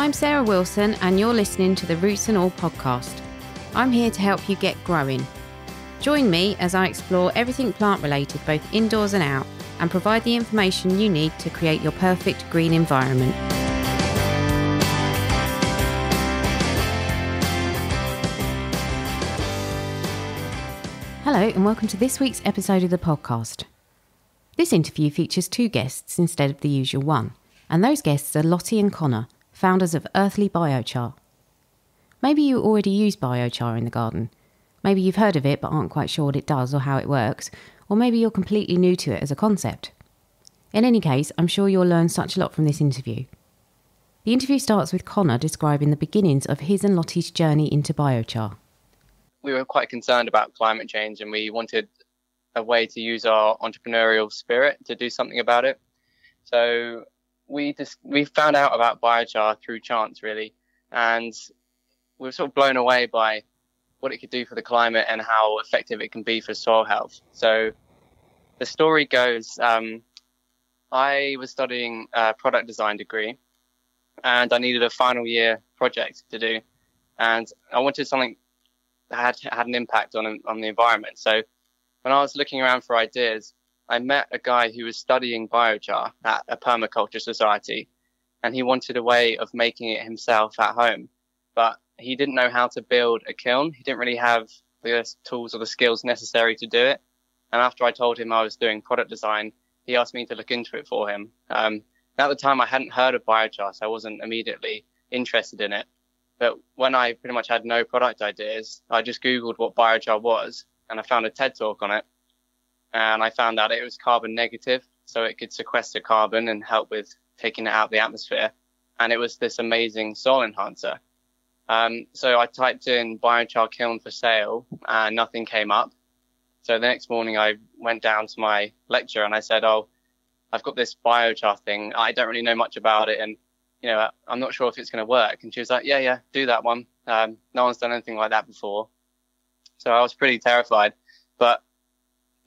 I'm Sarah Wilson, and you're listening to the Roots and All podcast. I'm here to help you get growing. Join me as I explore everything plant related, both indoors and out, and provide the information you need to create your perfect green environment. Hello, and welcome to this week's episode of the podcast. This interview features two guests instead of the usual one, and those guests are Lottie and Connor, founders of Earthly Biochar. Maybe you already use biochar in the garden. Maybe you've heard of it but aren't quite sure what it does or how it works, or maybe you're completely new to it as a concept. In any case, I'm sure you'll learn such a lot from this interview. The interview starts with Connor describing the beginnings of his and Lottie's journey into biochar. We were quite concerned about climate change and we wanted a way to use our entrepreneurial spirit to do something about it. So we just we found out about biochar through chance really, and we were sort of blown away by what it could do for the climate and how effective it can be for soil health. So the story goes, um, I was studying a product design degree, and I needed a final year project to do, and I wanted something that had had an impact on on the environment. So when I was looking around for ideas, I met a guy who was studying biochar at a permaculture society, and he wanted a way of making it himself at home, but he didn't know how to build a kiln. He didn't really have the tools or the skills necessary to do it. And after I told him I was doing product design, he asked me to look into it for him. Um, at the time, I hadn't heard of biochar, so I wasn't immediately interested in it. But when I pretty much had no product ideas, I just Googled what biochar was and I found a TED talk on it and I found out it was carbon negative, so it could sequester carbon and help with taking it out of the atmosphere. And it was this amazing soil enhancer. Um, so I typed in biochar kiln for sale and nothing came up. So the next morning I went down to my lecture and I said, Oh, I've got this biochar thing. I don't really know much about it. And, you know, I'm not sure if it's going to work. And she was like, yeah, yeah, do that one. Um, no one's done anything like that before. So I was pretty terrified, but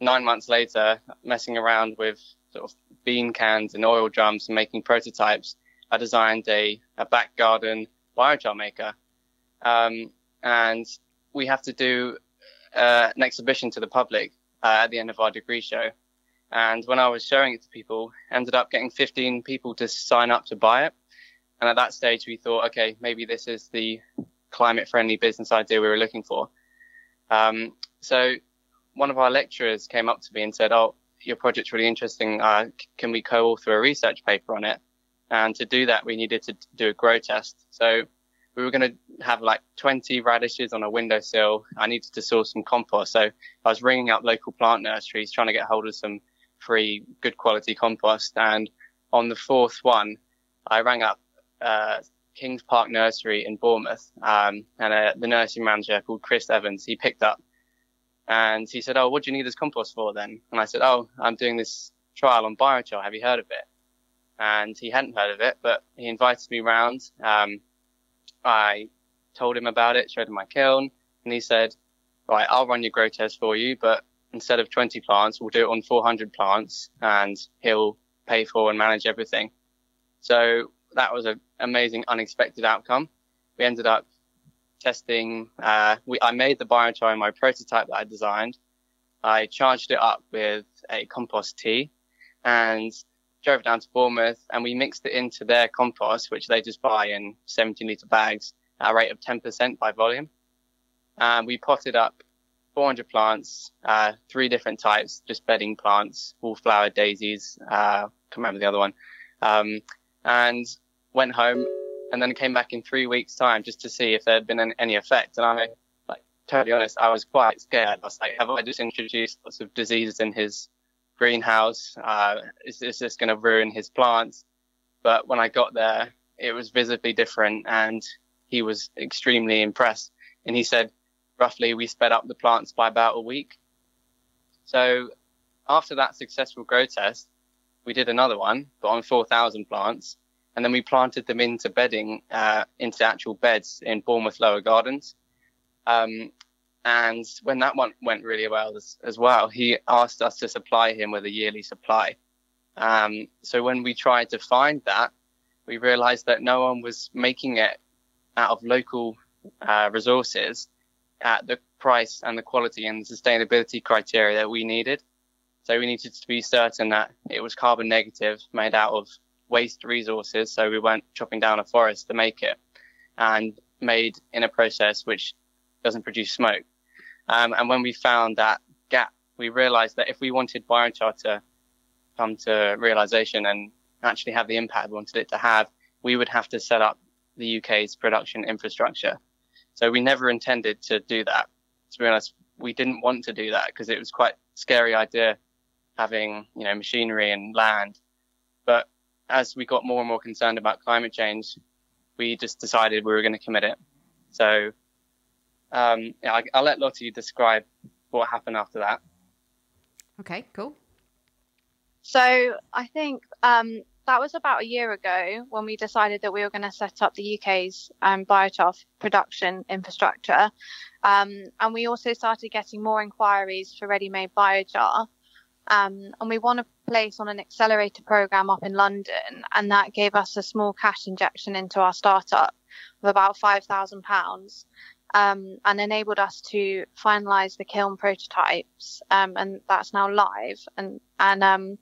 nine months later, messing around with sort of bean cans and oil drums and making prototypes, I designed a, a back garden biochar maker. Um, and we have to do uh, an exhibition to the public uh, at the end of our degree show. And when I was showing it to people, ended up getting 15 people to sign up to buy it. And at that stage, we thought, okay, maybe this is the climate friendly business idea we were looking for. Um, so one of our lecturers came up to me and said, "Oh, your project's really interesting. Uh, can we co-author a research paper on it?" And to do that, we needed to do a grow test. So we were going to have like 20 radishes on a windowsill. I needed to source some compost. So I was ringing up local plant nurseries, trying to get hold of some free, good quality compost. And on the fourth one, I rang up uh, Kings Park Nursery in Bournemouth, um, and uh, the nursery manager called Chris Evans. He picked up and he said, Oh, what do you need this compost for then? And I said, Oh, I'm doing this trial on biochar. Have you heard of it? And he hadn't heard of it, but he invited me round. Um, I told him about it, showed him my kiln, and he said, Right, I'll run your grow test for you, but instead of 20 plants, we'll do it on 400 plants and he'll pay for and manage everything. So that was an amazing, unexpected outcome. We ended up testing, uh, we, I made the biochar in my prototype that I designed. I charged it up with a compost tea and drove down to Bournemouth and we mixed it into their compost, which they just buy in 17 litre bags at a rate of 10% by volume. And we potted up 400 plants, uh, three different types, just bedding plants, wallflower daisies, uh, can't remember the other one. Um, and went home and then came back in three weeks' time just to see if there had been any, effect. And I, like, totally honest, I was quite scared. I was like, have I just introduced lots of diseases in his greenhouse? Uh, is, is this going to ruin his plants? But when I got there, it was visibly different and he was extremely impressed. And he said, roughly, we sped up the plants by about a week. So after that successful grow test, we did another one, but on 4,000 plants and then we planted them into bedding, uh, into actual beds in Bournemouth Lower Gardens. Um, and when that one went really well as, as, well, he asked us to supply him with a yearly supply. Um, so when we tried to find that, we realized that no one was making it out of local uh, resources at the price and the quality and sustainability criteria that we needed. So we needed to be certain that it was carbon negative, made out of waste resources. So we weren't chopping down a forest to make it and made in a process which doesn't produce smoke. Um, and when we found that gap, we realized that if we wanted biochar to come to realization and actually have the impact we wanted it to have, we would have to set up the UK's production infrastructure. So we never intended to do that. To be honest, we didn't want to do that because it was quite a scary idea having, you know, machinery and land. But as we got more and more concerned about climate change, we just decided we were going to commit it. So, um, yeah, I, will let Lottie describe what happened after that. Okay, cool. So I think um, that was about a year ago when we decided that we were going to set up the UK's um, biochar production infrastructure. Um, and we also started getting more inquiries for ready-made biochar. Um, and we won a place on an accelerator program up in London, and that gave us a small cash injection into our startup of about five thousand pounds, um, and enabled us to finalise the kiln prototypes, um, and that's now live. And and um,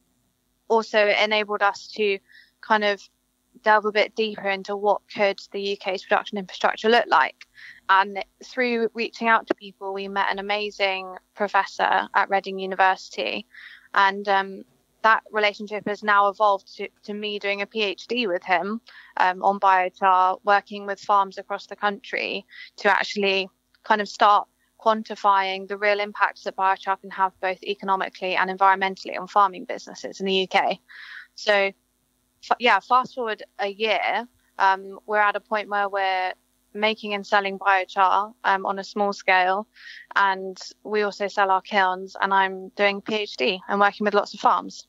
also enabled us to kind of delve a bit deeper into what could the UK's production infrastructure look like. And through reaching out to people, we met an amazing professor at Reading University, and um, that relationship has now evolved to, to, me doing a PhD with him um, on biochar, working with farms across the country to actually kind of start quantifying the real impacts that biochar can have both economically and environmentally on farming businesses in the UK. So, f- yeah, fast forward a year, um, we're at a point where we're making and selling biochar um, on a small scale, and we also sell our kilns. And I'm doing PhD and working with lots of farms.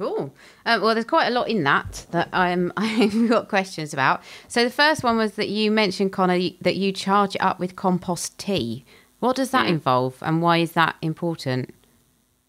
Cool. Um, well, there's quite a lot in that that I'm I've got questions about. So the first one was that you mentioned Connor that you charge it up with compost tea. What does that mm. involve, and why is that important?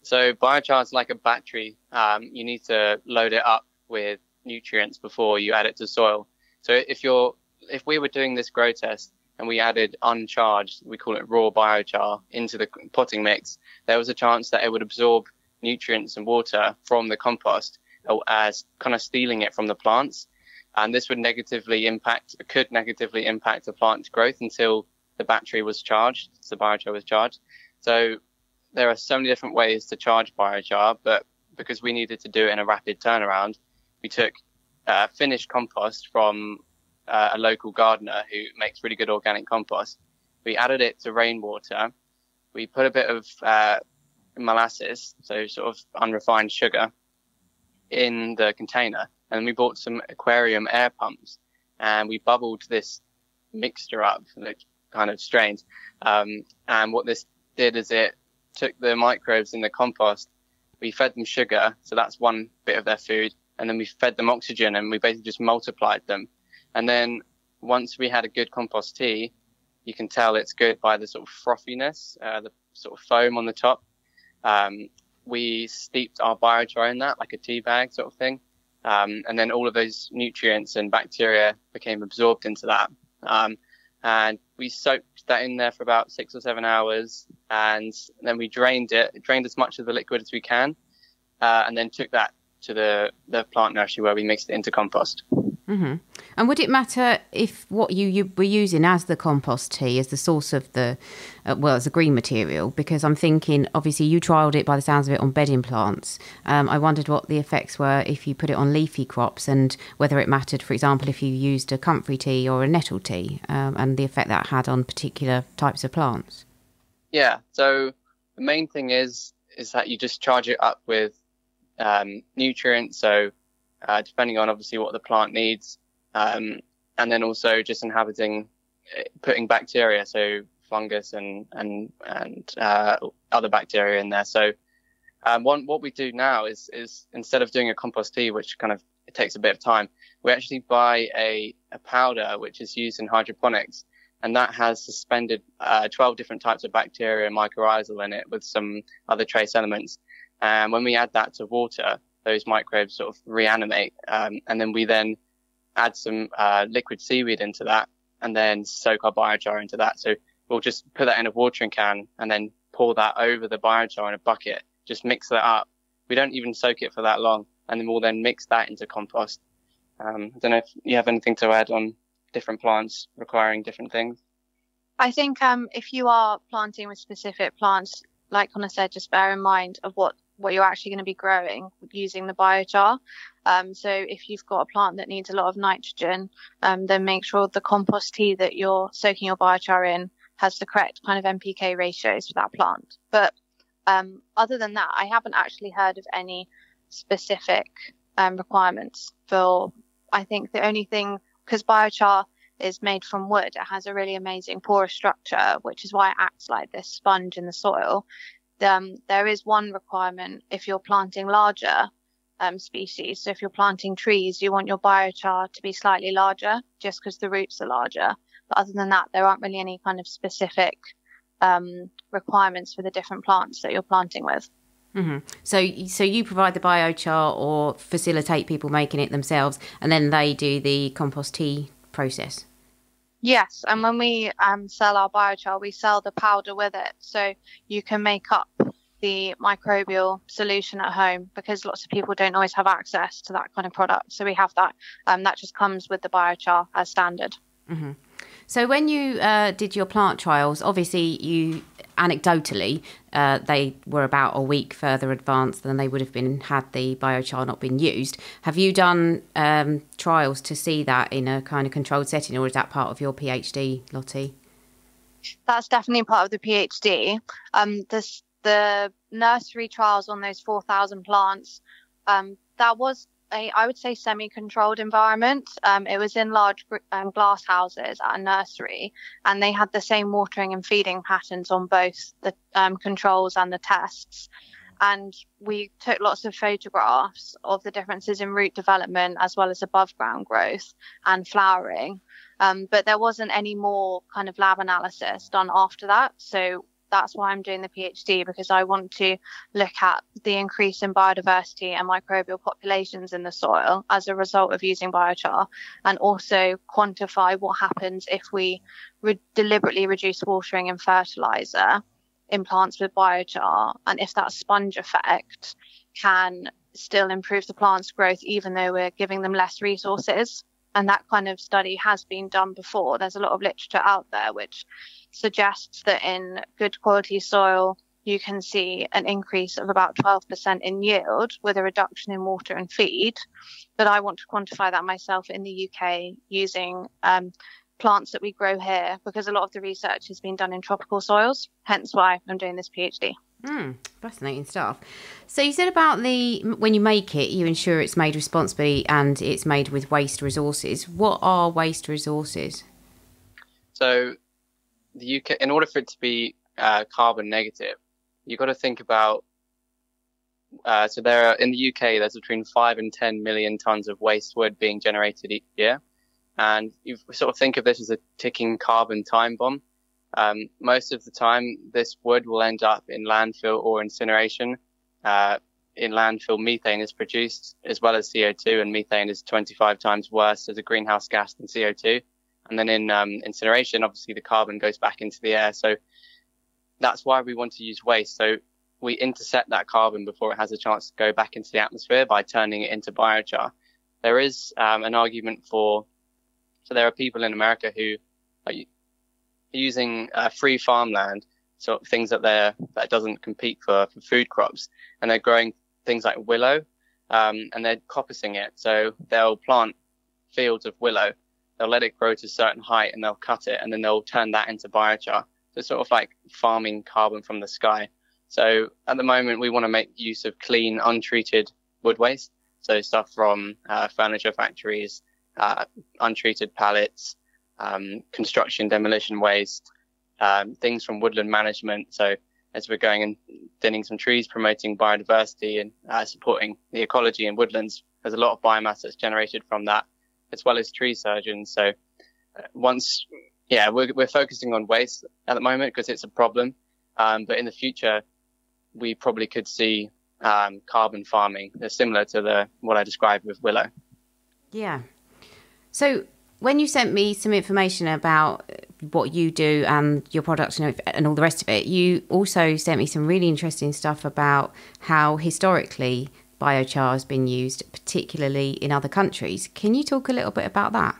So biochar is like a battery. Um, you need to load it up with nutrients before you add it to soil. So if you're if we were doing this grow test and we added uncharged, we call it raw biochar, into the potting mix, there was a chance that it would absorb nutrients and water from the compost as kind of stealing it from the plants. And this would negatively impact, could negatively impact the plant's growth until the battery was charged, the biochar was charged. So there are so many different ways to charge biochar, but because we needed to do it in a rapid turnaround, we took uh, finished compost from uh, a local gardener who makes really good organic compost. We added it to rainwater. We put a bit of uh, molasses, so sort of unrefined sugar, in the container. And we bought some aquarium air pumps and we bubbled this mixture up, looked kind of strange. Um, and what this did is it took the microbes in the compost, we fed them sugar, so that's one bit of their food, and then we fed them oxygen and we basically just multiplied them. And then once we had a good compost tea, you can tell it's good by the sort of frothiness, uh, the sort of foam on the top. Um, we steeped our biochar in that, like a tea bag sort of thing. Um, and then all of those nutrients and bacteria became absorbed into that. Um, and we soaked that in there for about six or seven hours. And then we drained it, drained as much of the liquid as we can, uh, and then took that to the, the plant nursery where we mixed it into compost. Mm-hmm. And would it matter if what you, you were using as the compost tea as the source of the, uh, well, as a green material? Because I'm thinking, obviously, you trialled it by the sounds of it on bedding plants. Um, I wondered what the effects were if you put it on leafy crops and whether it mattered, for example, if you used a comfrey tea or a nettle tea um, and the effect that had on particular types of plants. Yeah. So the main thing is is that you just charge it up with um, nutrients. So uh, depending on obviously what the plant needs, um, and then also just inhabiting, uh, putting bacteria, so fungus and and and uh, other bacteria in there. So um, one, what we do now is is instead of doing a compost tea, which kind of it takes a bit of time, we actually buy a, a powder which is used in hydroponics, and that has suspended uh, 12 different types of bacteria and mycorrhizal in it with some other trace elements. And when we add that to water, those microbes sort of reanimate, um, and then we then add some uh, liquid seaweed into that, and then soak our biochar into that. So we'll just put that in a watering can and then pour that over the biochar in a bucket. Just mix that up. We don't even soak it for that long, and then we'll then mix that into compost. Um, I don't know if you have anything to add on different plants requiring different things. I think um, if you are planting with specific plants, like Connor said, just bear in mind of what what you're actually going to be growing using the biochar. Um, so if you've got a plant that needs a lot of nitrogen, um, then make sure the compost tea that you're soaking your biochar in has the correct kind of NPK ratios for that plant. But um, other than that, I haven't actually heard of any specific um, requirements for. I think the only thing because biochar is made from wood, it has a really amazing porous structure, which is why it acts like this sponge in the soil. Um, there is one requirement if you're planting larger um, species. So if you're planting trees, you want your biochar to be slightly larger, just because the roots are larger. But other than that, there aren't really any kind of specific um, requirements for the different plants that you're planting with. Mm-hmm. So, so you provide the biochar or facilitate people making it themselves, and then they do the compost tea process. Yes, and when we um, sell our biochar, we sell the powder with it, so you can make up the microbial solution at home because lots of people don't always have access to that kind of product. So we have that. Um, that just comes with the biochar as standard. Mm-hmm. So when you uh, did your plant trials, obviously you anecdotally uh, they were about a week further advanced than they would have been had the biochar not been used. Have you done um, trials to see that in a kind of controlled setting, or is that part of your PhD, Lottie? That's definitely part of the PhD. Um, this, the nursery trials on those 4,000 plants, um, that was a, I would say, semi-controlled environment. Um, it was in large um, glass houses at a nursery, and they had the same watering and feeding patterns on both the um, controls and the tests. And we took lots of photographs of the differences in root development as well as above ground growth and flowering. Um, but there wasn't any more kind of lab analysis done after that. So that's why I'm doing the PhD because I want to look at the increase in biodiversity and microbial populations in the soil as a result of using biochar and also quantify what happens if we re- deliberately reduce watering and fertilizer in plants with biochar and if that sponge effect can still improve the plant's growth even though we're giving them less resources and that kind of study has been done before. There's a lot of literature out there which suggests that in good quality soil, you can see an increase of about 12% in yield with a reduction in water and feed. But I want to quantify that myself in the UK using um, plants that we grow here because a lot of the research has been done in tropical soils, hence why I'm doing this PhD. Mm, fascinating stuff. So you said about the when you make it, you ensure it's made responsibly and it's made with waste resources. What are waste resources? So the UK, in order for it to be uh, carbon negative, you've got to think about. Uh, so there are in the UK, there's between five and ten million tons of waste wood being generated each year, and you sort of think of this as a ticking carbon time bomb. Um, most of the time, this wood will end up in landfill or incineration. Uh, in landfill, methane is produced as well as CO2, and methane is 25 times worse as a greenhouse gas than CO2. And then in um, incineration, obviously the carbon goes back into the air. So that's why we want to use waste. So we intercept that carbon before it has a chance to go back into the atmosphere by turning it into biochar. There is um, an argument for, so there are people in America who using uh, free farmland, so things that they that doesn't compete for, for food crops, and they're growing things like willow, um, and they're coppicing it. So they'll plant fields of willow, they'll let it grow to a certain height, and they'll cut it, and then they'll turn that into biochar. So it's sort of like farming carbon from the sky. So at the moment, we want to make use of clean, untreated wood waste. So stuff from uh, furniture factories, uh, untreated pallets, um, construction demolition waste, um, things from woodland management. So as we're going and thinning some trees, promoting biodiversity and uh, supporting the ecology in woodlands, there's a lot of biomass that's generated from that, as well as tree surgeons. So uh, once, yeah, we're, we're focusing on waste at the moment because it's a problem. Um, but in the future, we probably could see um, carbon farming, similar to the what I described with willow. Yeah, So, when you sent me some information about what you do and your production and all the rest of it, you also sent me some really interesting stuff about how historically biochar has been used, particularly in other countries. Can you talk a little bit about that?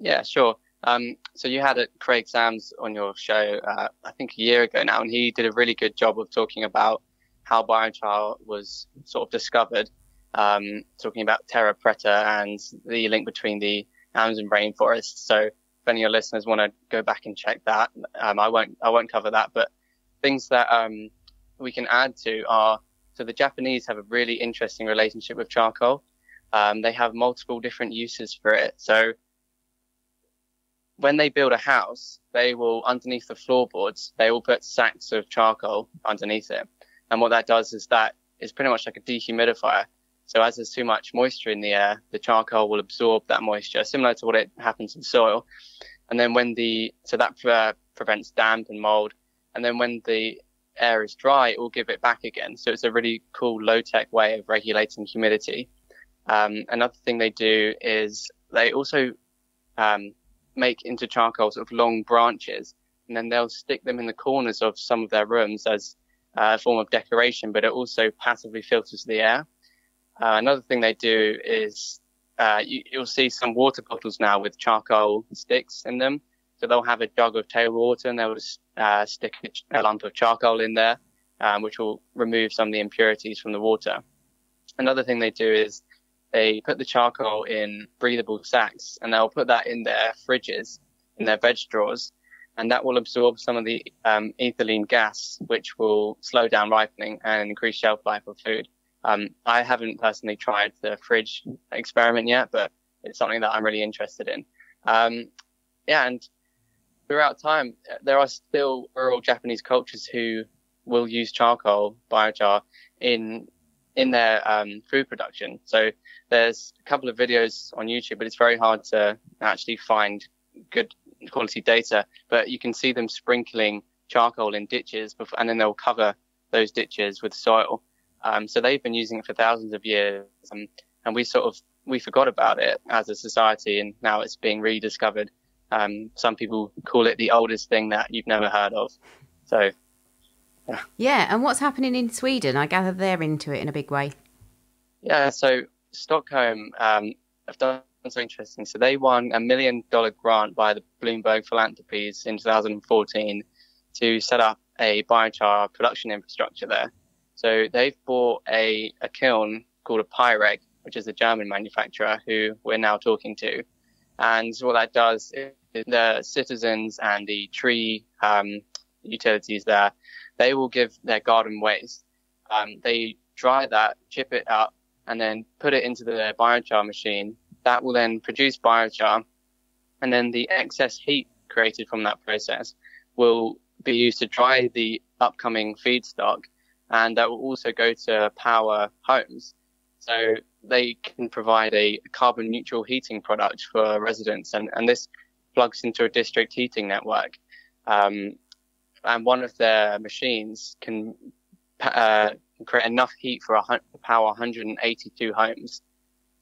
Yeah, sure. Um, so you had Craig Sams on your show, uh, I think a year ago now, and he did a really good job of talking about how biochar was sort of discovered, um, talking about terra preta and the link between the Amazon rainforest. So if any of your listeners want to go back and check that, um, I won't I won't cover that, but things that um, we can add to are so the Japanese have a really interesting relationship with charcoal. Um, they have multiple different uses for it. So when they build a house, they will underneath the floorboards, they will put sacks of charcoal underneath it. And what that does is that is pretty much like a dehumidifier. So as there's too much moisture in the air, the charcoal will absorb that moisture, similar to what it happens in soil. And then when the, so that uh, prevents damp and mold. And then when the air is dry, it will give it back again. So it's a really cool low tech way of regulating humidity. Um, another thing they do is they also um, make into charcoal sort of long branches, and then they'll stick them in the corners of some of their rooms as a form of decoration, but it also passively filters the air. Uh, another thing they do is uh, you, will see some water bottles now with charcoal sticks in them. So they'll have a jug of table water and they'll uh, stick a, lump of charcoal in there, um, which will remove some of the impurities from the water. Another thing they do is they put the charcoal in breathable sacks and they'll put that in their fridges, in their veg drawers, and that will absorb some of the um, ethylene gas, which will slow down ripening and increase shelf life of food. Um, I haven't personally tried the fridge experiment yet, but it's something that I'm really interested in. Um, yeah, and throughout time, there are still rural Japanese cultures who will use charcoal, biochar, in in their um, food production. So there's a couple of videos on YouTube, but it's very hard to actually find good quality data. But you can see them sprinkling charcoal in ditches, before, and then they'll cover those ditches with soil. Um, so they've been using it for thousands of years, um, and we sort of we forgot about it as a society, and now it's being rediscovered. Um, some people call it the oldest thing that you've never heard of. So, yeah. Yeah, and what's happening in Sweden? I gather they're into it in a big way. Yeah, so Stockholm um, have done something interesting. So they won a million dollar grant by the Bloomberg Philanthropies in 2014 to set up a biochar production infrastructure there. So they've bought a, a kiln called a Pyreg, which is a German manufacturer who we're now talking to. And what that does is the citizens and the tree um, utilities there, they will give their garden waste. Um, they dry that, chip it up, and then put it into the biochar machine. That will then produce biochar, and then the excess heat created from that process will be used to dry the upcoming feedstock, and that will also go to power homes. So they can provide a carbon neutral heating product for residents, and, and this plugs into a district heating network. Um, and one of their machines can uh, create enough heat for a, power 182 homes.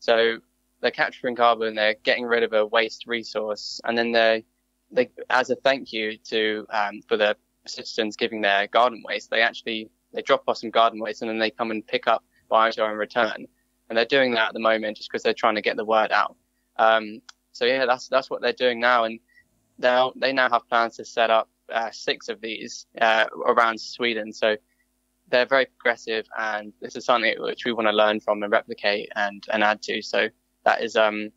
So they're capturing carbon, they're getting rid of a waste resource, and then they, they as a thank you to um, for the citizens giving their garden waste, they actually they drop off some garden waste and then they come and pick up biochar in return. And they're doing that at the moment just because they're trying to get the word out. Um, so yeah, that's that's what they're doing now, and they they now have plans to set up uh, six of these uh, around Sweden. So they're very progressive, and this is something which we want to learn from and replicate and, and add to. So that is, um,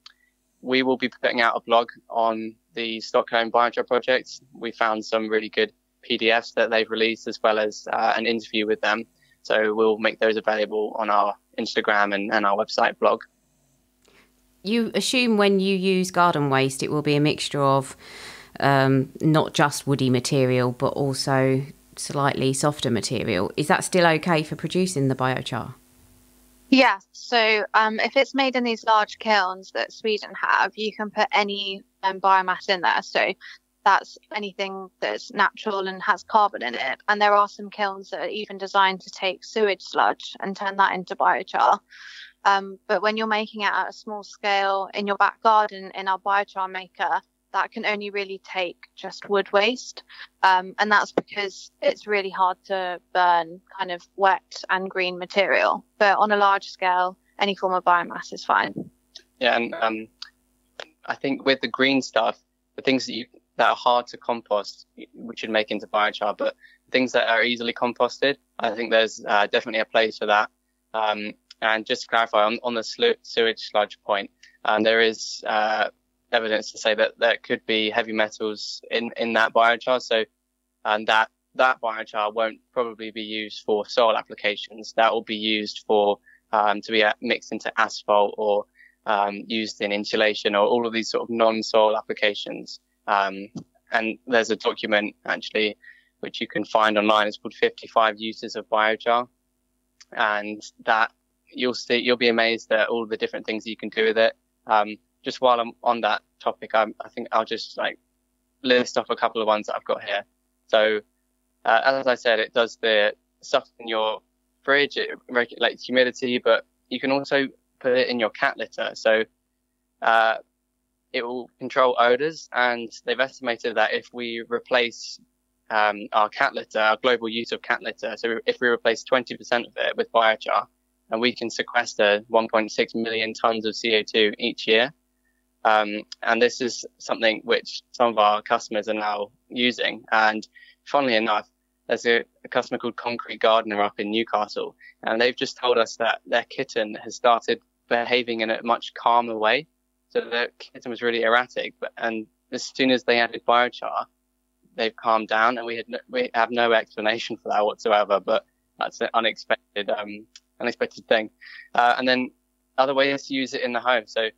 we will be putting out a blog on the Stockholm Biochar project. We found some really good PDFs that they've released as well as uh, an interview with them. So we'll make those available on our Instagram and, and our website blog. You assume when you use garden waste, it will be a mixture of um, not just woody material, but also slightly softer material. Is that still okay for producing the biochar? Yeah, so um, if it's made in these large kilns that Sweden have, you can put any um, biomass in there. So that's anything that's natural and has carbon in it. And there are some kilns that are even designed to take sewage sludge and turn that into biochar. Um, but when you're making it at a small scale in your back garden in our biochar maker, that can only really take just wood waste. Um, and that's because it's really hard to burn kind of wet and green material. But on a large scale, any form of biomass is fine. Yeah, and um, I think with the green stuff, the things that you that are hard to compost, we should make into biochar. But things that are easily composted, I think there's uh, definitely a place for that. Um, and just to clarify on, on the sewage sludge point, um, there is uh, evidence to say that there could be heavy metals in, in that biochar. So, and that that biochar won't probably be used for soil applications. That will be used for um, to be uh, mixed into asphalt or um, used in insulation or all of these sort of non-soil applications. Um, and there's a document actually which you can find online. It's called 55 Uses of Biochar, and that you'll see you'll be amazed at all the different things you can do with it. Um, just while I'm on that topic, I'm, i think I'll just like list off a couple of ones that I've got here. So, uh, as I said, it does the stuff in your fridge. It regulates humidity, but you can also put it in your cat litter. So, uh, it will control odors, and they've estimated that if we replace um, our cat litter, our global use of cat litter, so if we replace 20% of it with biochar, and we can sequester 1.6 million tons of CO2 each year. Um, and this is something which some of our customers are now using. And funnily enough, there's a, a, customer called Concrete Gardener up in Newcastle, and they've just told us that their kitten has started behaving in a much calmer way. So the kitten was really erratic, but and as soon as they added biochar, they've calmed down, and we had no, we have no explanation for that whatsoever. But that's an unexpected um, unexpected thing. Uh, and then other ways to use it in the home. So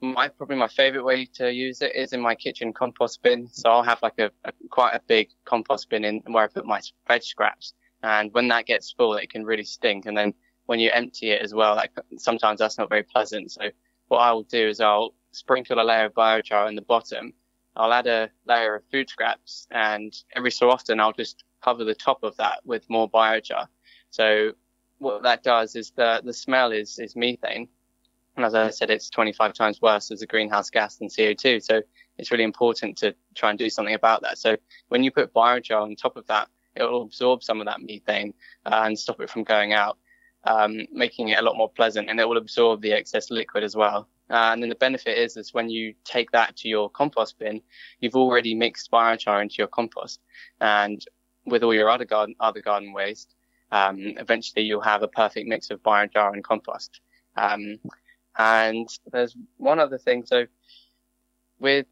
my probably my favorite way to use it is in my kitchen compost bin. So I'll have like a, a quite a big compost bin in where I put my veg scraps. And when that gets full, it can really stink. And then when you empty it as well, like sometimes that's not very pleasant. So what I'll do is I'll sprinkle a layer of biochar in the bottom. I'll add a layer of food scraps and every so often I'll just cover the top of that with more biochar. So what that does is the the smell is is methane, and as I said, it's 25 times worse as a greenhouse gas than CO2. So it's really important to try and do something about that. So when you put biochar on top of that, it will absorb some of that methane uh, and stop it from going out, um, making it a lot more pleasant, and it will absorb the excess liquid as well. Uh, and then the benefit is, is when you take that to your compost bin, you've already mixed biochar into your compost, and with all your other garden other garden waste, um, eventually you'll have a perfect mix of biochar and compost. Um, and there's one other thing. So with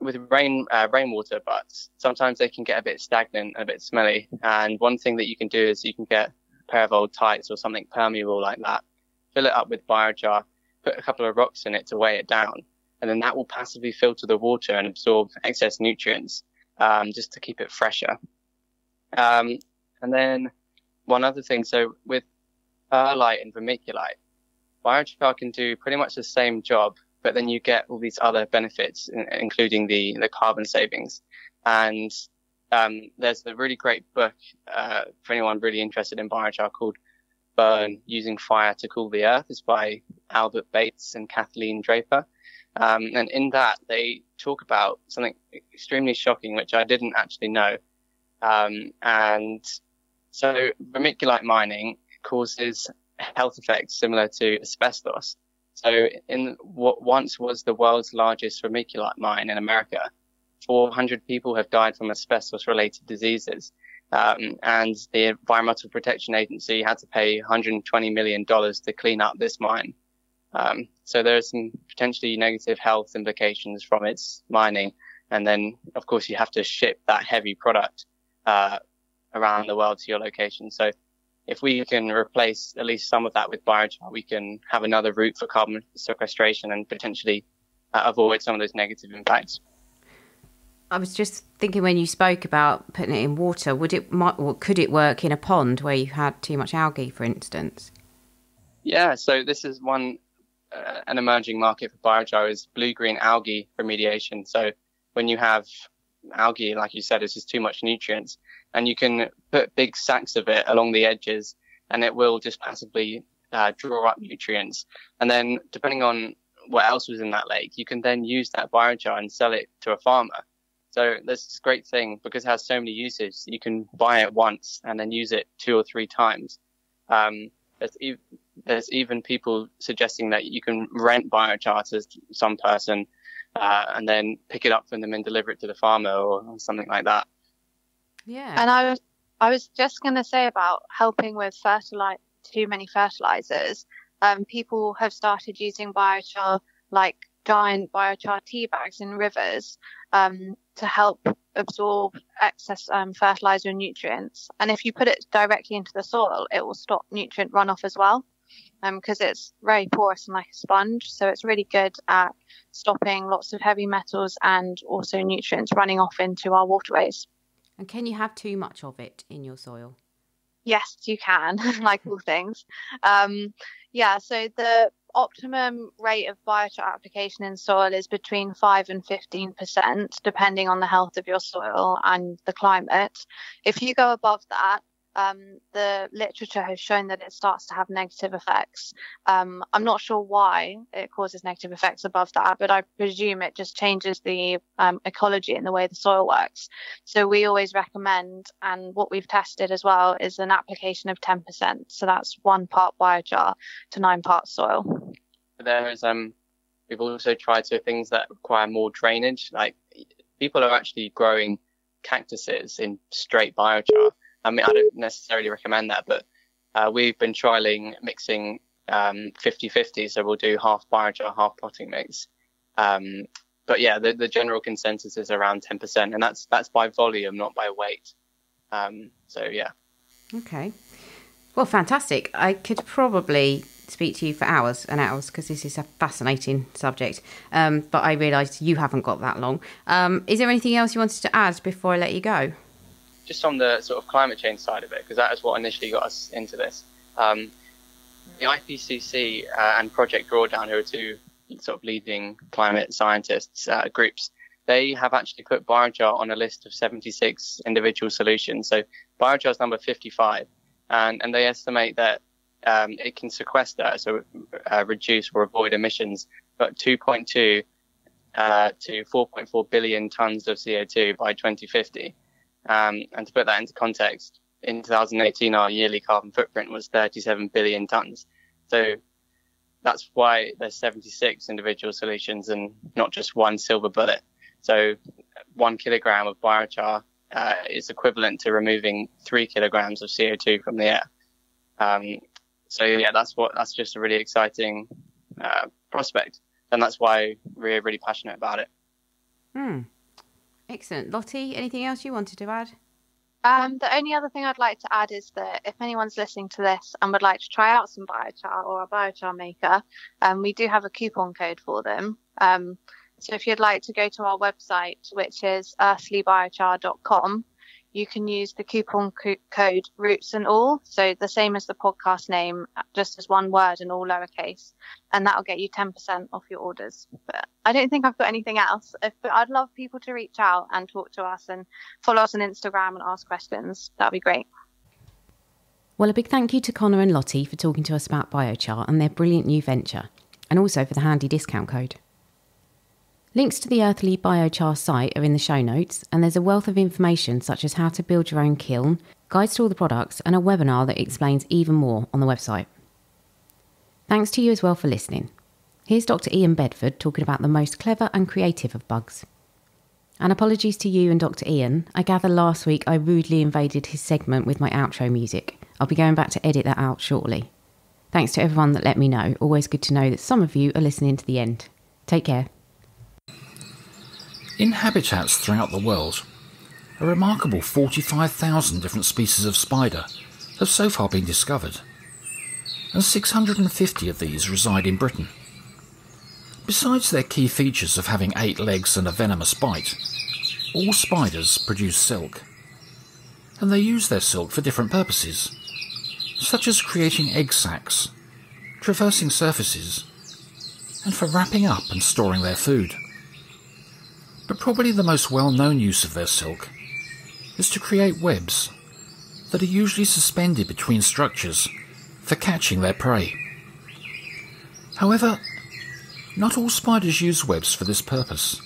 with rain uh, rainwater butts, sometimes they can get a bit stagnant, a bit smelly. And one thing that you can do is you can get pair of old tights or something permeable like that, fill it up with biochar, put a couple of rocks in it to weigh it down, and then that will passively filter the water and absorb excess nutrients um, just to keep it fresher. Um, and then one other thing, so with perlite and vermiculite, biochar can do pretty much the same job, but then you get all these other benefits, including the, the carbon savings. And um, there's a really great book uh, for anyone really interested in biochar called Burn Using Fire to Cool the Earth. It's by Albert Bates and Kathleen Draper. Um, and in that, they talk about something extremely shocking, which I didn't actually know. Um, and so vermiculite mining causes health effects similar to asbestos. So in what once was the world's largest vermiculite mine in America, 400 people have died from asbestos related diseases. Um, and the Environmental Protection Agency had to pay 120 million dollars to clean up this mine. Um, so there are some potentially negative health implications from its mining. And then, of course, you have to ship that heavy product uh, around the world to your location. So if we can replace at least some of that with biochar, we can have another route for carbon sequestration and potentially uh, avoid some of those negative impacts. I was just thinking when you spoke about putting it in water, would it might or could it work in a pond where you had too much algae, for instance? Yeah, so this is one uh, an emerging market for biochar is blue green algae remediation. So when you have algae, like you said, it's just too much nutrients, and you can put big sacks of it along the edges and it will just passively uh, draw up nutrients. And then depending on what else was in that lake, you can then use that biochar and sell it to a farmer. So there's this great thing because it has so many uses. You can buy it once and then use it two or three times. Um, there's, e- there's even people suggesting that you can rent biochar to some person uh, and then pick it up from them and deliver it to the farmer or something like that. Yeah. And I was I was just going to say about helping with fertilize too many fertilizers. Um, people have started using biochar like giant biochar tea bags in rivers um, to help absorb excess um, fertilizer and nutrients. And if you put it directly into the soil, it will stop nutrient runoff as well because um, it's very porous and like a sponge. So it's really good at stopping lots of heavy metals and also nutrients running off into our waterways. And can you have too much of it in your soil? Yes, you can, like all things. Um, yeah, so the optimum rate of biochar application in soil is between 5 and 15%, depending on the health of your soil and the climate. If you go above that, um, the literature has shown that it starts to have negative effects. Um, I'm not sure why it causes negative effects above that, but I presume it just changes the um, ecology and the way the soil works. So we always recommend, and what we've tested as well, is an application of 10%. So that's one part biochar to nine parts soil. There's um, we've also tried so things that require more drainage. Like people are actually growing cactuses in straight biochar I mean, I don't necessarily recommend that, but uh, we've been trialing mixing um, 50-50, so we'll do half biochar, half potting mix. Um, but yeah, the, the general consensus is around 10%, and that's that's by volume, not by weight. Um, so yeah. Okay. Well, fantastic. I could probably speak to you for hours and hours because this is a fascinating subject. Um, but I realised you haven't got that long. Um, is there anything else you wanted to add before I let you go? Just on the sort of climate change side of it, because that is what initially got us into this. Um, the IPCC uh, and Project Drawdown, who are two sort of leading climate scientists uh, groups, they have actually put biochar on a list of 76 individual solutions. So biochar is number 55, and, and they estimate that um, it can sequester, so uh, reduce or avoid emissions, but 2.2 uh, to 4.4 billion tons of CO2 by 2050. Um, and to put that into context, in 2018, our yearly carbon footprint was 37 billion tons. So that's why there's 76 individual solutions and not just one silver bullet. So one kilogram of biochar uh, is equivalent to removing three kilograms of CO2 from the air. Um, so yeah, that's what that's just a really exciting uh, prospect, and that's why we're really passionate about it. Hmm. Excellent. Lottie, anything else you wanted to add? Um, the only other thing I'd like to add is that if anyone's listening to this and would like to try out some biochar or a biochar maker, um, we do have a coupon code for them. Um, so if you'd like to go to our website, which is earthlybiochar.com, you can use the coupon co- code roots and all. So the same as the podcast name, just as one word and all lowercase. And that'll get you 10% off your orders. But I don't think I've got anything else. If, but I'd love people to reach out and talk to us and follow us on Instagram and ask questions. That'd be great. Well, a big thank you to Connor and Lottie for talking to us about biochar and their brilliant new venture, and also for the handy discount code. Links to the Earthly Biochar site are in the show notes, and there's a wealth of information such as how to build your own kiln, guides to all the products, and a webinar that explains even more on the website. Thanks to you as well for listening. Here's Dr. Ian Bedford talking about the most clever and creative of bugs. And apologies to you and Dr. Ian. I gather last week I rudely invaded his segment with my outro music. I'll be going back to edit that out shortly. Thanks to everyone that let me know. Always good to know that some of you are listening to the end. Take care. In habitats throughout the world, a remarkable 45,000 different species of spider have so far been discovered, and 650 of these reside in Britain. Besides their key features of having eight legs and a venomous bite, all spiders produce silk, and they use their silk for different purposes, such as creating egg sacs, traversing surfaces, and for wrapping up and storing their food. But probably the most well-known use of their silk is to create webs that are usually suspended between structures for catching their prey. However, not all spiders use webs for this purpose,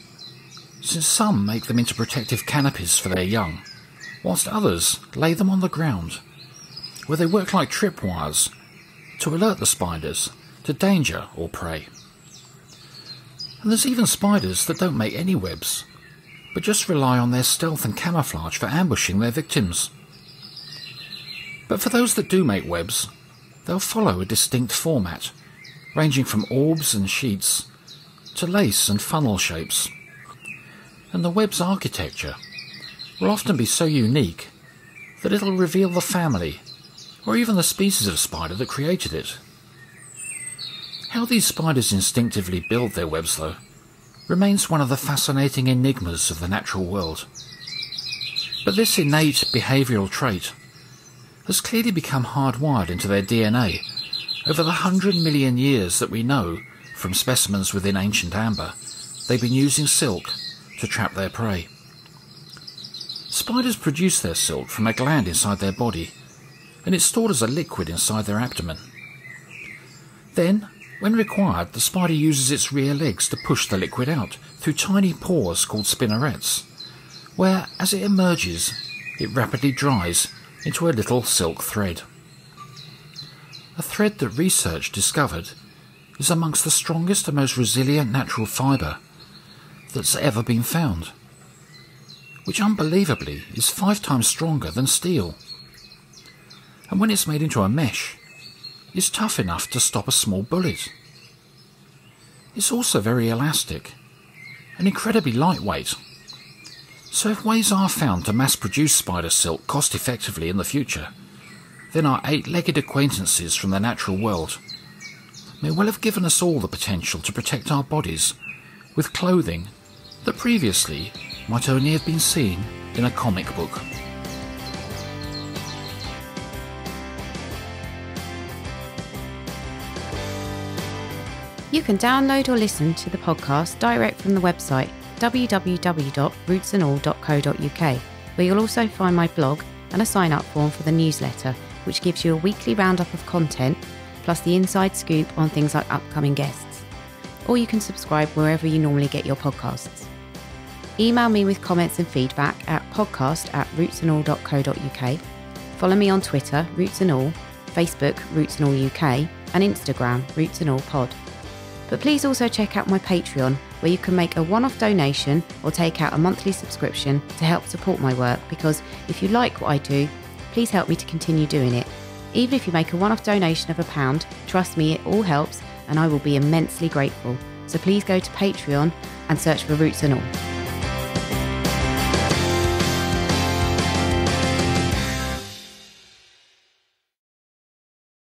since some make them into protective canopies for their young, whilst others lay them on the ground, where they work like tripwires to alert the spiders to danger or prey. And there's even spiders that don't make any webs, but just rely on their stealth and camouflage for ambushing their victims. But for those that do make webs, they'll follow a distinct format, ranging from orbs and sheets to lace and funnel shapes. And the web's architecture will often be so unique that it'll reveal the family or even the species of spider that created it. How these spiders instinctively build their webs, though, remains one of the fascinating enigmas of the natural world. But this innate behavioural trait has clearly become hardwired into their DNA over the hundred million years that we know from specimens within ancient amber. They've been using silk to trap their prey. Spiders produce their silk from a gland inside their body, and it's stored as a liquid inside their abdomen. Then, when required, the spider uses its rear legs to push the liquid out through tiny pores called spinnerets, where, as it emerges, it rapidly dries into a little silk thread. A thread that research discovered is amongst the strongest and most resilient natural fibre that's ever been found, which unbelievably is five times stronger than steel. And when it's made into a mesh, is tough enough to stop a small bullet. It's also very elastic and incredibly lightweight so if ways are found to mass produce spider silk cost effectively in the future, then our eight-legged acquaintances from the natural world may well have given us all the potential to protect our bodies with clothing that previously might only have been seen in a comic book. You can download or listen to the podcast direct from the website www.rootsandall.co.uk, where you'll also find my blog and a sign up form for the newsletter, which gives you a weekly roundup of content plus the inside scoop on things like upcoming guests. Or you can subscribe wherever you normally get your podcasts. Email me with comments and feedback at podcast at rootsandall.co.uk. Follow me on Twitter, Roots and All, Facebook, Roots and All UK, and Instagram, Roots and All Pod. But please also check out my Patreon, where you can make a one off donation or take out a monthly subscription to help support my work. Because if you like what I do, please help me to continue doing it. Even if you make a one off donation of a pound, trust me, it all helps and I will be immensely grateful. So please go to Patreon and search for Roots and All.